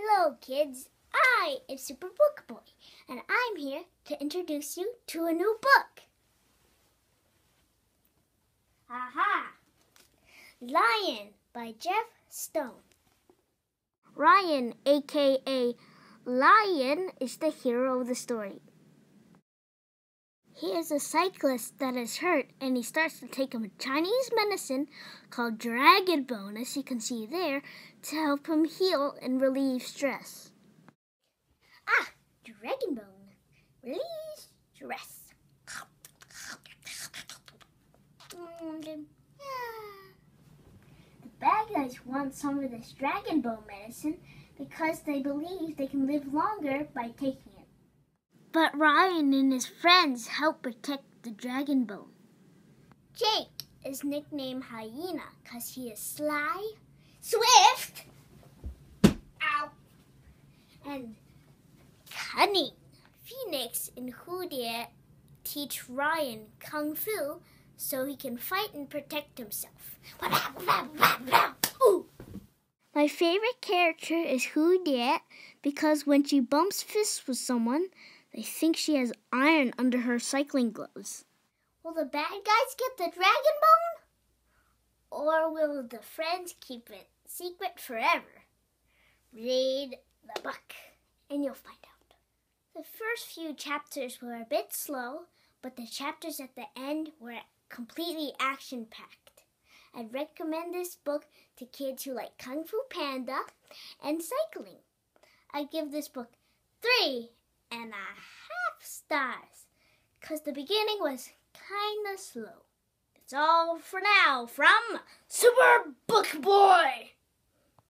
Hello, kids. I am Super Book Boy, and I'm here to introduce you to a new book. Aha! Lion by Jeff Stone. Ryan, aka Lion, is the hero of the story. He is a cyclist that is hurt and he starts to take a Chinese medicine called Dragon Bone, as you can see there, to help him heal and relieve stress. Ah, Dragon Bone. Release stress. The bad guys want some of this Dragon Bone medicine because they believe they can live longer by taking it. But Ryan and his friends help protect the dragon bone. Jake is nicknamed Hyena because he is sly, swift, ow, and cunning. Phoenix and Hootie teach Ryan Kung Fu so he can fight and protect himself. Ooh. My favorite character is Hootie because when she bumps fists with someone, they think she has iron under her cycling gloves. Will the bad guys get the dragon bone? Or will the friends keep it secret forever? Read the book and you'll find out. The first few chapters were a bit slow, but the chapters at the end were completely action packed. I'd recommend this book to kids who like Kung Fu Panda and cycling. I give this book three and a half stars because the beginning was kind of slow. It's all for now from Super Book Boy.